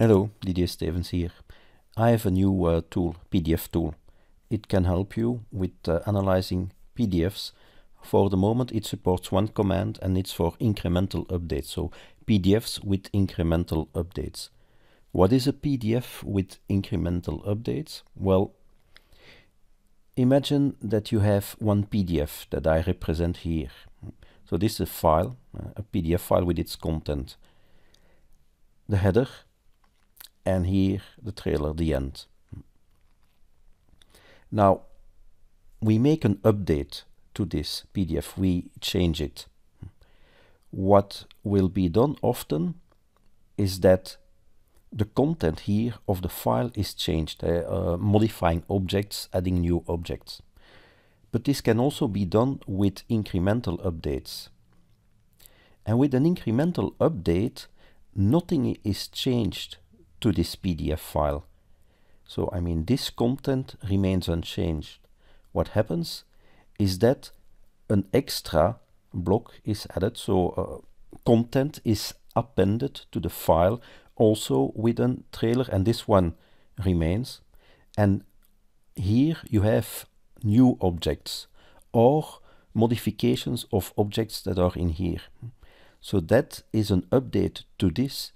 Hello, Didier Stevens here. I have a new uh, tool, PDF tool. It can help you with uh, analyzing PDFs. For the moment it supports one command and it's for incremental updates, so PDFs with incremental updates. What is a PDF with incremental updates? Well, imagine that you have one PDF that I represent here. So this is a file, uh, a PDF file with its content. The header, and here the trailer, the end. Now, we make an update to this PDF, we change it. What will be done often is that the content here of the file is changed, uh, uh, modifying objects, adding new objects. But this can also be done with incremental updates. And with an incremental update, nothing is changed to this PDF file. So, I mean, this content remains unchanged. What happens is that an extra block is added, so uh, content is appended to the file also with a trailer, and this one remains. And here you have new objects or modifications of objects that are in here. So that is an update to this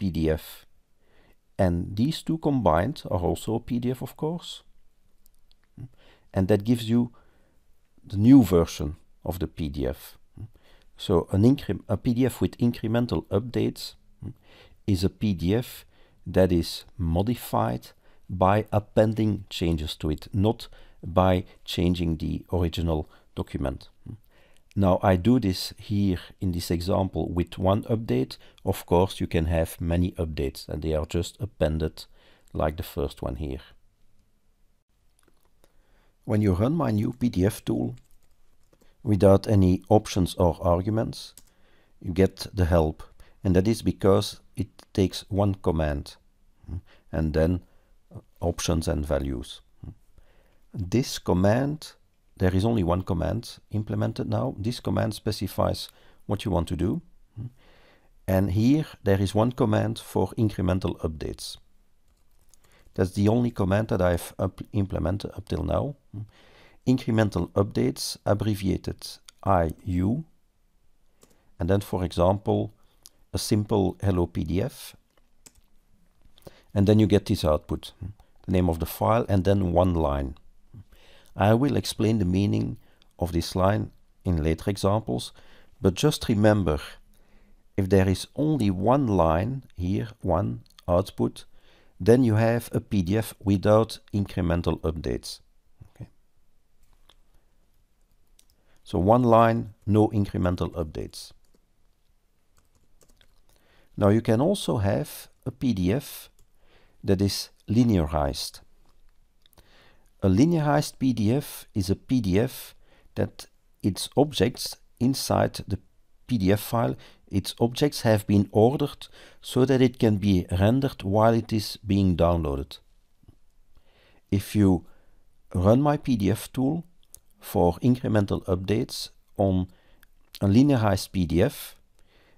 PDF. And these two combined are also a PDF, of course. And that gives you the new version of the PDF. So an a PDF with incremental updates is a PDF that is modified by appending changes to it, not by changing the original document. Now I do this here in this example with one update. Of course you can have many updates and they are just appended like the first one here. When you run my new PDF tool without any options or arguments, you get the help and that is because it takes one command hmm, and then options and values. Hmm. This command there is only one command implemented now. This command specifies what you want to do. And here there is one command for incremental updates. That's the only command that I've up implemented up till now. Incremental updates, abbreviated IU. And then, for example, a simple hello PDF. And then you get this output, the name of the file, and then one line. I will explain the meaning of this line in later examples, but just remember, if there is only one line here, one output, then you have a PDF without incremental updates. Okay. So one line, no incremental updates. Now you can also have a PDF that is linearized. A linearized PDF is a PDF that its objects inside the PDF file, its objects have been ordered so that it can be rendered while it is being downloaded. If you run my PDF tool for incremental updates on a linearized PDF,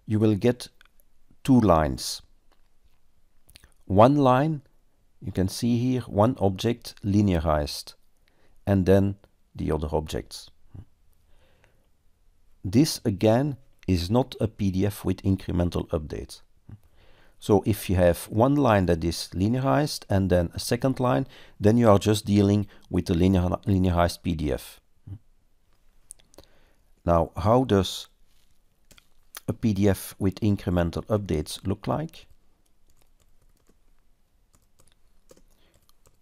you will get two lines. One line you can see here one object linearized and then the other objects. This again is not a PDF with incremental updates. So if you have one line that is linearized and then a second line, then you are just dealing with a linear, linearized PDF. Now, how does a PDF with incremental updates look like?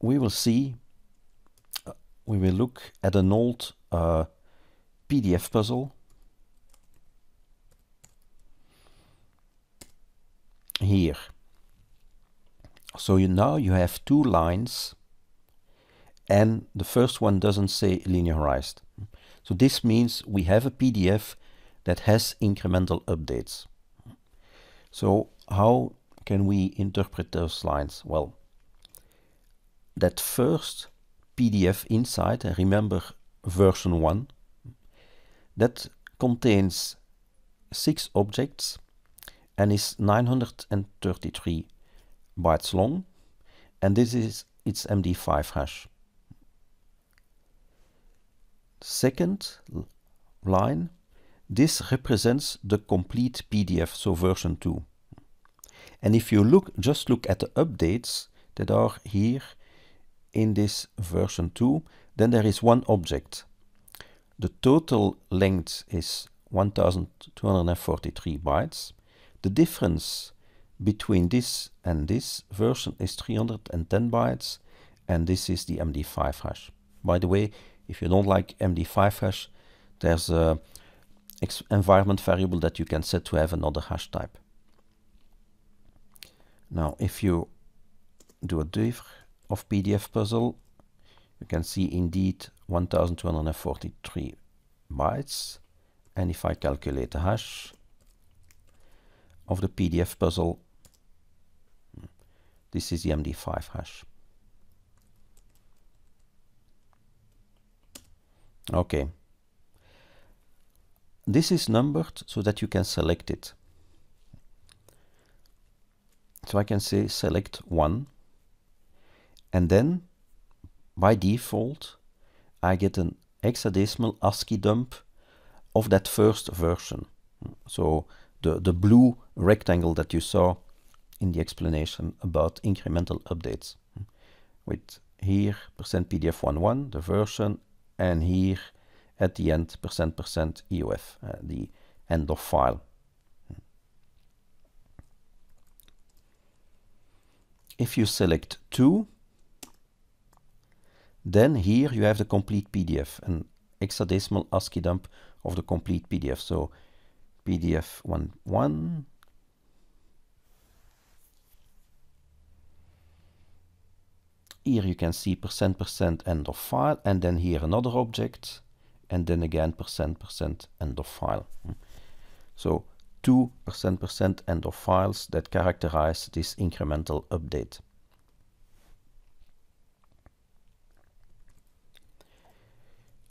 We will see, uh, we will look at an old uh, PDF puzzle. Here. So you now you have two lines and the first one doesn't say linearized. So this means we have a PDF that has incremental updates. So how can we interpret those lines? Well, that first PDF inside, remember version 1, that contains six objects and is 933 bytes long and this is its MD5 hash. Second line, this represents the complete PDF, so version 2. And if you look, just look at the updates that are here in this version 2, then there is one object. The total length is 1243 bytes. The difference between this and this version is 310 bytes and this is the MD5 hash. By the way, if you don't like MD5 hash, there's a environment variable that you can set to have another hash type. Now, if you do a diff of PDF puzzle, you can see indeed 1243 bytes. And if I calculate the hash of the PDF puzzle, this is the MD5 hash. Okay. This is numbered so that you can select it. So I can say select 1 and then by default I get an hexadecimal ASCII dump of that first version. So the, the blue rectangle that you saw in the explanation about incremental updates with here percent PDF11 the version and here at the end percent percent EOF uh, the end of file if you select 2 then here you have the complete PDF an hexadecimal ASCII dump of the complete PDF so PDF 1 1 Here you can see percent percent end of file and then here another object and then again percent percent end of file. So two percent percent end of files that characterize this incremental update.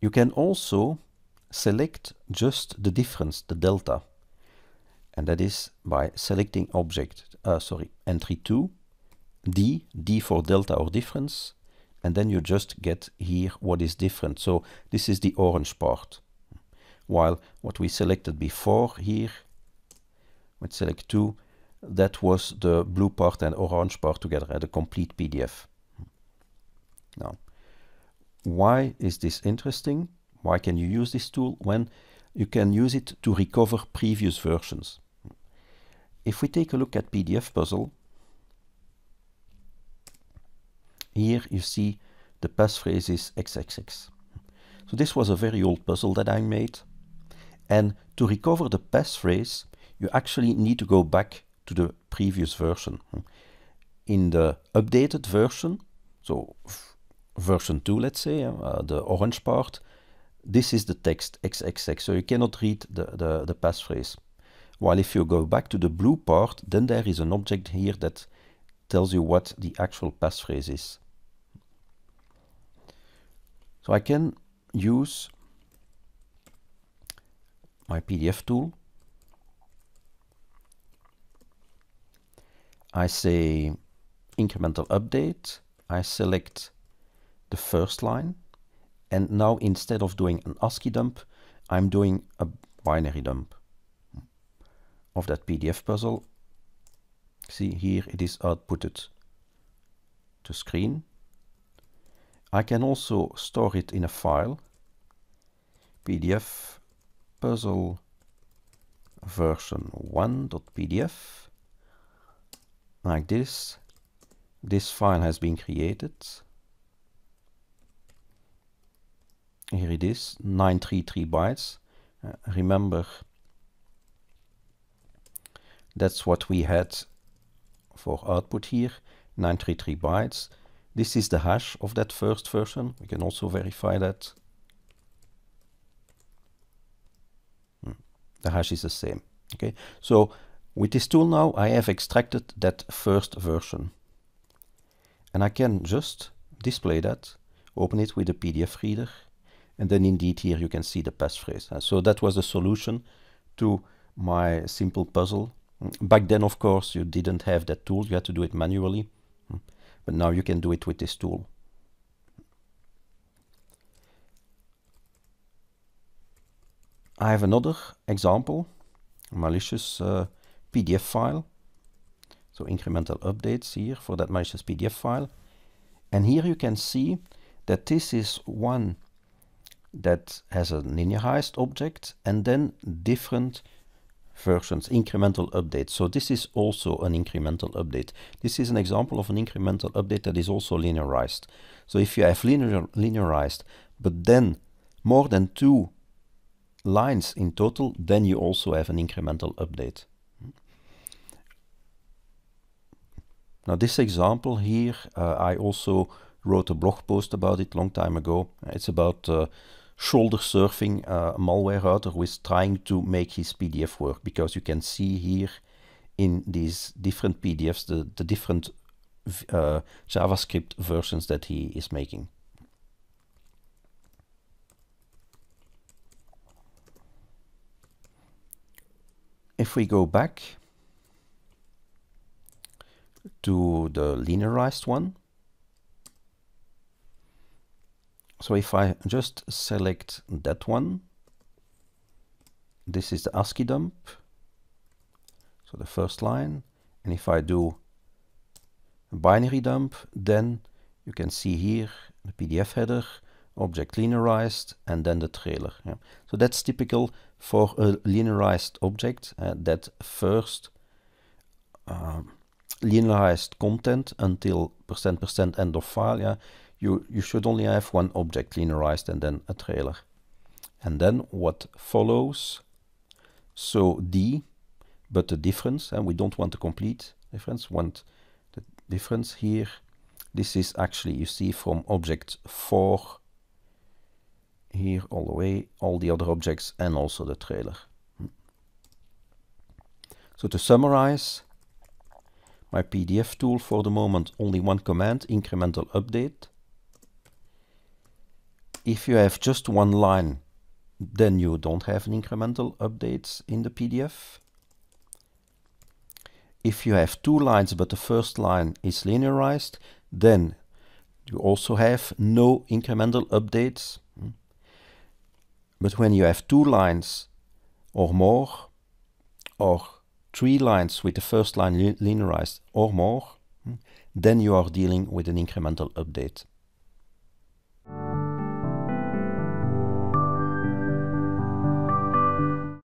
You can also select just the difference, the delta, and that is by selecting object, uh, sorry, entry 2 d, d for delta or difference, and then you just get here what is different. So this is the orange part. While what we selected before here, let's select 2, that was the blue part and orange part together, at the complete PDF. Now, why is this interesting? Why can you use this tool? When you can use it to recover previous versions. If we take a look at PDF Puzzle, Here you see the passphrase is XXX. So this was a very old puzzle that I made. And to recover the passphrase, you actually need to go back to the previous version. In the updated version, so version 2, let's say, uh, the orange part, this is the text XXX, so you cannot read the, the, the passphrase. While if you go back to the blue part, then there is an object here that tells you what the actual passphrase is. So I can use my PDF tool. I say incremental update. I select the first line. And now instead of doing an ASCII dump, I'm doing a binary dump of that PDF puzzle. See here it is outputted to screen. I can also store it in a file, PDF puzzle version 1.pdf, like this. This file has been created. Here it is, 933 bytes. Uh, remember, that's what we had for output here, 933 bytes. This is the hash of that first version. We can also verify that. Hmm. The hash is the same. Okay, so with this tool now, I have extracted that first version. And I can just display that, open it with a PDF reader, and then indeed here you can see the passphrase. Uh, so that was the solution to my simple puzzle Back then, of course, you didn't have that tool. You had to do it manually. But now you can do it with this tool. I have another example, malicious uh, PDF file. So incremental updates here for that malicious PDF file. And here you can see that this is one that has a linearized object and then different versions, incremental updates. So this is also an incremental update. This is an example of an incremental update that is also linearized. So if you have linear, linearized, but then more than two lines in total, then you also have an incremental update. Now this example here, uh, I also wrote a blog post about it long time ago. It's about uh, shoulder surfing uh, malware router who is trying to make his PDF work because you can see here in these different PDFs the, the different uh, JavaScript versions that he is making. If we go back to the linearized one, So if I just select that one, this is the ASCII dump, so the first line, and if I do a binary dump, then you can see here the PDF header, object linearized, and then the trailer. Yeah. So that's typical for a linearized object, uh, that first uh, linearized content until percent percent end of file, yeah, you, you should only have one object linearized and then a trailer. And then what follows, so D, but the difference, and we don't want the complete difference, want the difference here. This is actually, you see, from object 4 here all the way, all the other objects and also the trailer. So to summarize, my PDF tool for the moment, only one command, incremental update. If you have just one line, then you don't have an incremental update in the PDF. If you have two lines, but the first line is linearized, then you also have no incremental updates. But when you have two lines or more, or three lines with the first line linearized or more, then you are dealing with an incremental update.